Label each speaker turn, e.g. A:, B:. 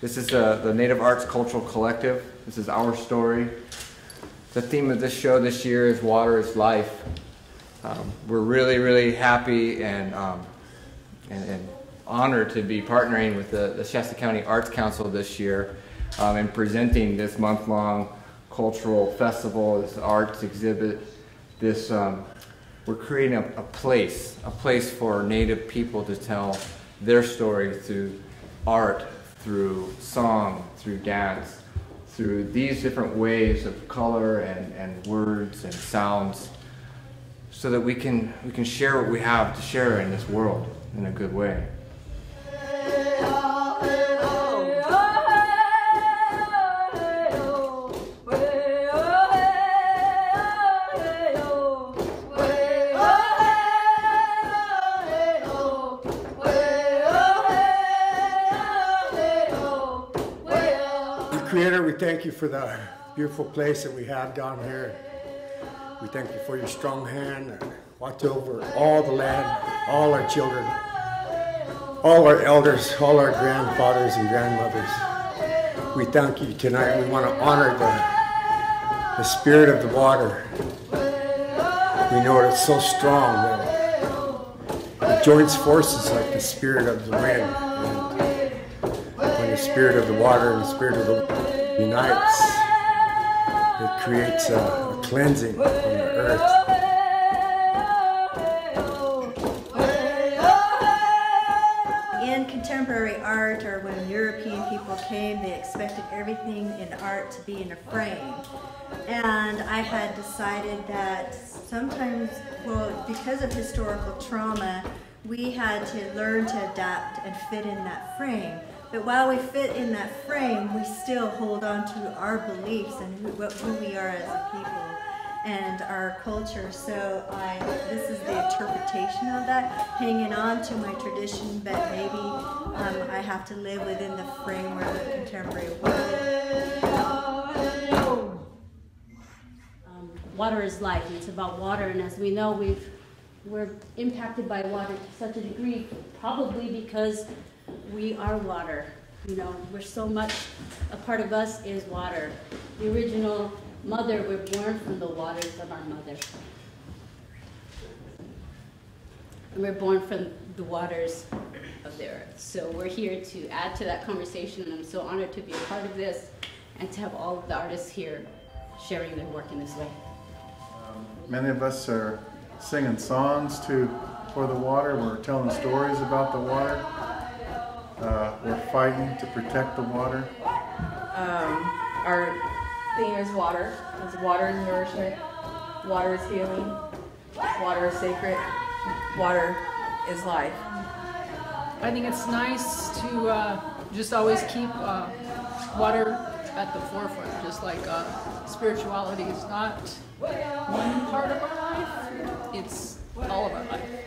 A: This is uh, the Native Arts Cultural Collective. This is our story. The theme of this show this year is Water is Life. Um, we're really, really happy and, um, and, and, honored to be partnering with the, the Shasta County Arts Council this year um, and presenting this month-long cultural festival, this arts exhibit, this um, we're creating a, a, place, a place for Native people to tell their story through art, through song, through dance, through these different ways of color and, and words and sounds, so that we can, we can share what we have to share in this world in a good way.
B: Creator, we thank you for the beautiful place that we have down here. We thank you for your strong hand and watch over all the land, all our children, all our elders, all our grandfathers and grandmothers. We thank you tonight. We want to honor the, the spirit of the water. We know it's so strong that it joins forces like the spirit of the wind. Spirit of the water and the spirit of the unites, it creates a, a cleansing on the earth.
C: In contemporary art, or when European people came, they expected everything in art to be in a frame. And I had decided that sometimes, well, because of historical trauma, we had to learn to adapt and fit in that frame. But while we fit in that frame, we still hold on to our beliefs and who, what, who we are as a people and our culture. So I, this is the interpretation of that, hanging on to my tradition, but maybe um, I have to live within the framework of contemporary world.
D: Um, water is life, it's about water. And as we know, we've we're impacted by water to such a degree, probably because we are water. You know, we're so much, a part of us is water. The original mother, we're born from the waters of our mother. And we're born from the waters of the earth. So we're here to add to that conversation, and I'm so honored to be a part of this and to have all of the artists here sharing their work in this way.
E: Um, many of us are singing songs to for the water. We're telling stories about the water. We're fighting to protect the water.
F: Um, our theme is water. It's water is nourishment. Water is healing. Water is sacred. Water is life.
G: I think it's nice to uh, just always keep uh, water at the forefront, just like uh, spirituality is not one part of our life, it's all of our life.